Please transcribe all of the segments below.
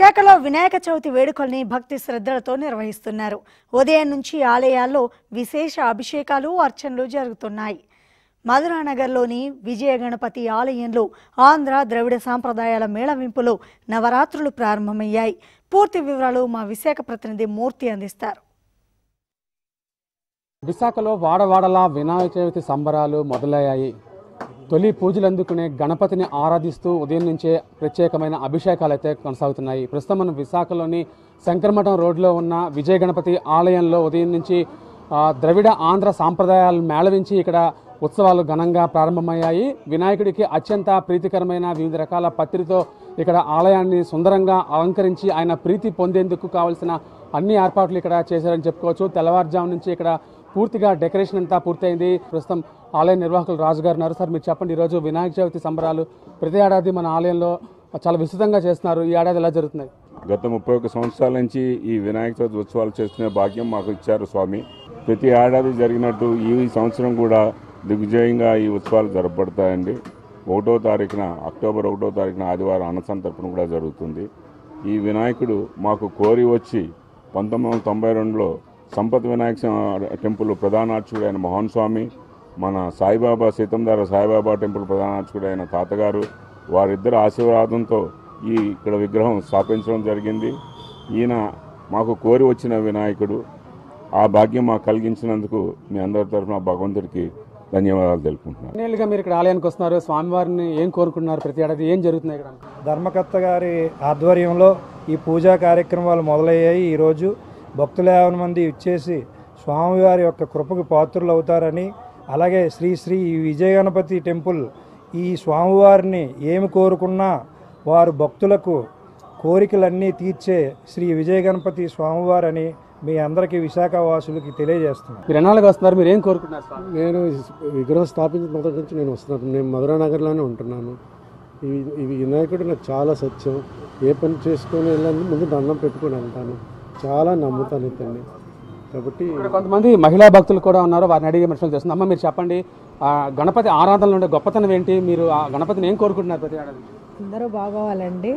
శాఖలో వినాయక చవితి వేడుకల్ని భక్తి శ్రద్ధలతో నిర్వహిస్తున్నారు. ఉదయం నుంచి ఆలయాల్లో విశేష అభిషేకాలు అర్చనలు జరుగుతున్నాయి. మధురానగర్లోని విజయ గణపతి ఆలయంలో ఆంధ్ర ద్రవిడ సాంప్రదాయాల మేళవింపులో నవరాత్రులు ప్రారంభమయ్యాయి. పూర్తి వివరాలు మా విశాఖ ప్రతినిధి మూర్తి అందిస్తారు. విశాఖలో వాడవాడలా వినాయక చవితి సంబరాలు మొదలయ్యాయి. తొలి పూజలు అందుకునే గణపతిని ఆరాధిస్తూ ఉదయం నుంచే ప్రత్యేకమైన అభిషేకాలు అయితే కొనసాగుతున్నాయి. ప్రస్తుతం మనం విశాఖలోని శంకరమఠం రోడ్లో ఉన్న విజయ గణపతి ఆలయంలో ఉదయం నుంచి ద్రవిడ ఆంధ్ర సాంప్రదాయాలు మేళవించి ఇక్కడ ఉత్సవాలు ఘనంగా ప్రారంభమయ్యాయి. వినాయకుడికి అత్యంత ప్రీతికరమైన వివిధ రకాల పత్రితో ఇక్కడ ఆలయాన్ని సుందరంగా అలంకరించి ఆయన ప్రీతి పొందేందుకు కావలసిన అన్ని ఏర్పాట్లు ఇక్కడ చేశారని చెప్పుకోవచ్చు. తెల్లవారుజాము నుంచి ఇక్కడ పూర్తిగా డెకరేషన్ అంతా పూర్తయింది. ప్రస్తుతం ఆలయ నిర్వాహకులు రాజు గారు ఉన్నారు. సార్ మీరు చెప్పండి ఈరోజు వినాయక చవితి సంబరాలు ప్రతి ఏడాది మన ఆలయంలో చాలా విస్తృతంగా చేస్తున్నారు. ఈ ఏడాది ఎలా జరుగుతున్నాయి? గత ముప్పై ఒక్క సంవత్సరాల నుంచి ఈ వినాయక చవితి ఉత్సవాలు చేస్తున్న భాగ్యం మాకు ఇచ్చారు స్వామి. ప్రతి ఏడాది జరిగినట్టు ఈ సంవత్సరం కూడా దిగ్విజయంగా ఈ ఉత్సవాలు జరపబడతాయండి. ఒకటో తారీఖున అక్టోబర్ ఒకటో తారీఖున ఆదివారం అన్నసంతర్పణ కూడా జరుగుతుంది. ఈ వినాయకుడు మాకు కోరి వచ్చి పంతొమ్మిది వందల తొంభై రెండులో సంపత్ వినాయక టెంపుల్ ప్రధాన అర్చకుడు అయిన మోహన్ స్వామి మన సాయిబాబా సీతంధార సాయిబాబా టెంపుల్ ప్రధాన అర్చకుడు అయిన తాతగారు వారిద్దరి ఆశీర్వాదంతో ఈ ఇక్కడ విగ్రహం స్థాపించడం జరిగింది. ఈయన మాకు కోరి వచ్చిన వినాయకుడు. ఆ భాగ్యం మాకు కలిగించినందుకు మీ అందరి తరఫున భగవంతుడికి ధన్యవాదాలు తెలుపుకుంటున్నాను. ఎన్నేళ్ళుగా మీరు ఇక్కడ ఆలయానికి వస్తున్నారు. స్వామివారిని ఏం కోరుకుంటున్నారు? ప్రతి ఏడాది ఏం జరుగుతున్నాయి ఇక్కడ? ధర్మకర్త గారి ఆధ్వర్యంలో ఈ పూజా కార్యక్రమాలు మొదలయ్యాయి. ఈరోజు భక్తులు యాభై మంది ఇచ్చేసి స్వామివారి యొక్క కృపకు పాత్రులు అవుతారని అలాగే శ్రీ శ్రీ విజయ గణపతి టెంపుల్ ఈ స్వామివారిని ఏమి కోరుకున్నా వారు భక్తులకు కోరికలన్నీ తీర్చే శ్రీ విజయ గణపతి స్వామివారని మీ అందరికీ విశాఖ వాసులకి తెలియజేస్తున్నాను. మీరు ఎన్నాళ్ళుగా వస్తున్నారు? మీరు ఏం కోరుకుంటున్నారు నేను విగ్రహం స్థాపించిన మొదటి నుంచి నేను వస్తున్నాను నేను మధురా నగర్లోనే ఉంటున్నాను. ఈ ఈ వినాయకుడు నాకు చాలా సత్యం. ఏ పని చేసుకొని వెళ్ళాలని ముందు దండం పెట్టుకొని వెళ్తాను. చాలా నమ్ముతాను ఇతన్ని. కాబట్టి కొంతమంది మహిళా భక్తులు కూడా ఉన్నారు వారిని అడిగే ప్రశ్నలు చేస్తుంది అమ్మ మీరు చెప్పండి ఆ గణపతి ఆరాధనలో ఉండే గొప్పతనం ఏంటి? మీరు ఆ గణపతిని ఏం కోరుకుంటున్నారు ప్రతి ఏడాది? అందరూ బాగోవాలండి.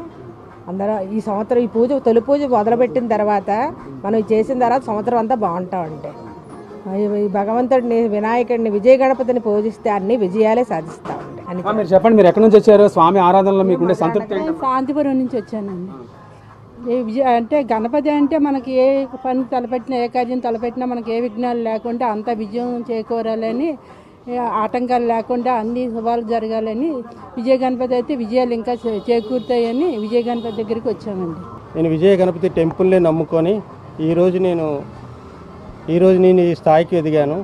అందరూ ఈ సంవత్సరం ఈ పూజ తొలి పూజ మొదలుపెట్టిన తర్వాత మనం చేసిన తర్వాత సంవత్సరం అంతా బాగుంటామండి. ఈ- ఈ భగవంతుడిని వినాయకుడిని విజయ గణపతిని పూజిస్తే అన్ని విజయాలే సాధిస్తామండి. అని అమ్మ, మీరు చెప్పండి మీరు ఎక్కడి నుంచి వచ్చారు? స్వామి ఆరాధనలో మీకు ఉండే సంతృప్తి ఏంటి? శాంతిపురం నుంచి వచ్చానండి. అంటే గణపతి అంటే మనకి ఏ పని తలపెట్టినా ఏ కార్యం తలపెట్టినా మనకి ఏ విఘ్నాలు లేకుండా అంత విజయం చేకూరాలని ఆటంకాలు లేకుండా అన్ని శుభాలు జరగాలని విజయ గణపతి అయితే విజయాలు ఇంకా చేకూరుతాయని విజయ గణపతి దగ్గరికి వచ్చామండి. నేను విజయ గణపతి టెంపుల్ని నమ్ముకొని ఈరోజు నేను ఈరోజు నేను ఈ స్థాయికి ఎదిగాను.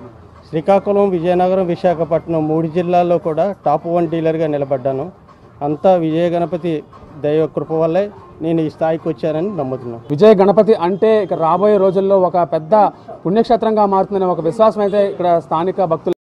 శ్రీకాకుళం విజయనగరం విశాఖపట్నం మూడు జిల్లాల్లో కూడా టాప్ వన్ డీలర్గా నిలబడ్డాను. అంతా విజయ గణపతి దైవ కృప వల్లే నేను ఈ స్థాయికి వచ్చానని నమ్ముతున్నాను విజయ గణపతి అంటే ఇక రాబోయే రోజుల్లో ఒక పెద్ద పుణ్యక్షేత్రంగా మారుతుందనే ఒక విశ్వాసం అయితే ఇక్కడ స్థానిక భక్తులు